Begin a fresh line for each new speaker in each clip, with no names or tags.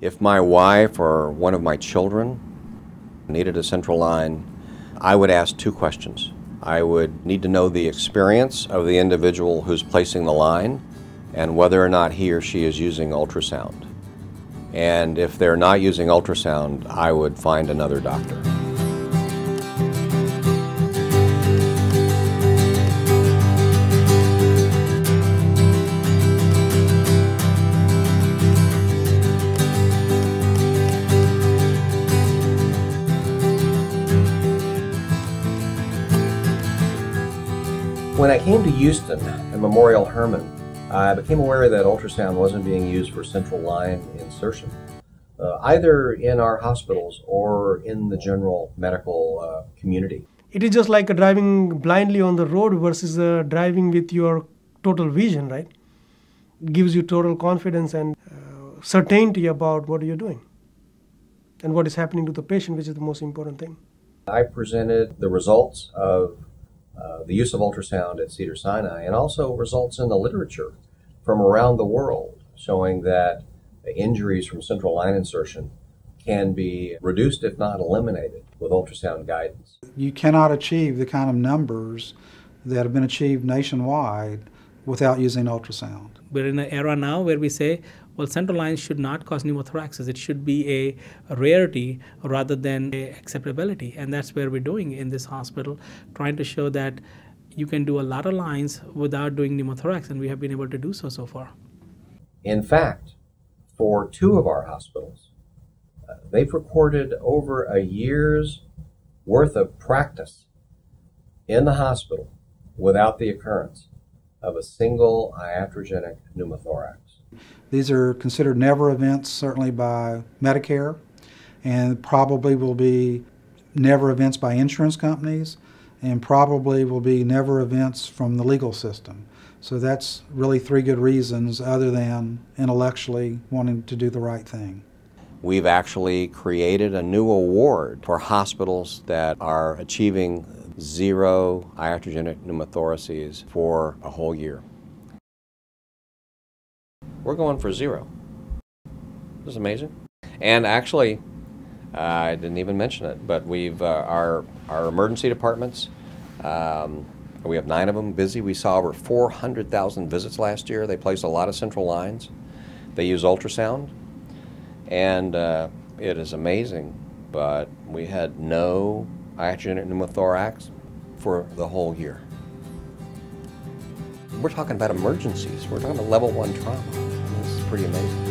If my wife or one of my children needed a central line, I would ask two questions. I would need to know the experience of the individual who's placing the line and whether or not he or she is using ultrasound. And if they're not using ultrasound, I would find another doctor. When I came to Houston at Memorial Hermann, I became aware that ultrasound wasn't being used for central line insertion, uh, either in our hospitals or in the general medical uh, community.
It is just like driving blindly on the road versus uh, driving with your total vision, right? It gives you total confidence and uh, certainty about what you're doing and what is happening to the patient, which is the most important thing.
I presented the results of uh, the use of ultrasound at Cedar Sinai, and also results in the literature from around the world showing that injuries from central line insertion can be reduced, if not eliminated, with ultrasound guidance.
You cannot achieve the kind of numbers that have been achieved nationwide without using ultrasound.
We're in an era now where we say, well, central lines should not cause pneumothorax. It should be a, a rarity rather than a acceptability. And that's where we're doing in this hospital, trying to show that you can do a lot of lines without doing pneumothorax, and we have been able to do so so far.
In fact, for two of our hospitals, uh, they've recorded over a year's worth of practice in the hospital without the occurrence of a single iatrogenic pneumothorax.
These are considered never events, certainly by Medicare, and probably will be never events by insurance companies, and probably will be never events from the legal system. So that's really three good reasons other than intellectually wanting to do the right thing.
We've actually created a new award for hospitals that are achieving zero iatrogenic pneumothoraces for a whole year. We're going for zero. This is amazing. And actually, uh, I didn't even mention it, but we've uh, our our emergency departments. Um, we have nine of them busy. We saw over 400,000 visits last year. They place a lot of central lines. They use ultrasound, and uh, it is amazing. But we had no iatrogenic pneumothorax for the whole year. We're talking about emergencies. We're talking about level one trauma. This is pretty amazing.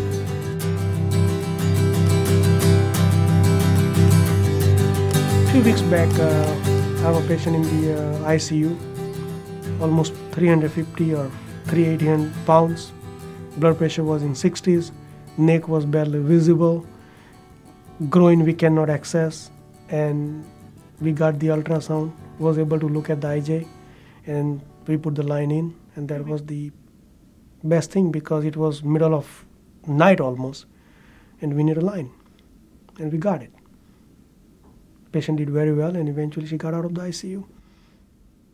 A few weeks back, uh, I have a patient in the uh, ICU, almost 350 or 380 pounds. Blood pressure was in 60s, neck was barely visible, groin we cannot access, and we got the ultrasound, was able to look at the IJ, and we put the line in. And that was the best thing because it was middle of night almost. And we need a line. And we got it. Patient did very well and eventually she got out of the icu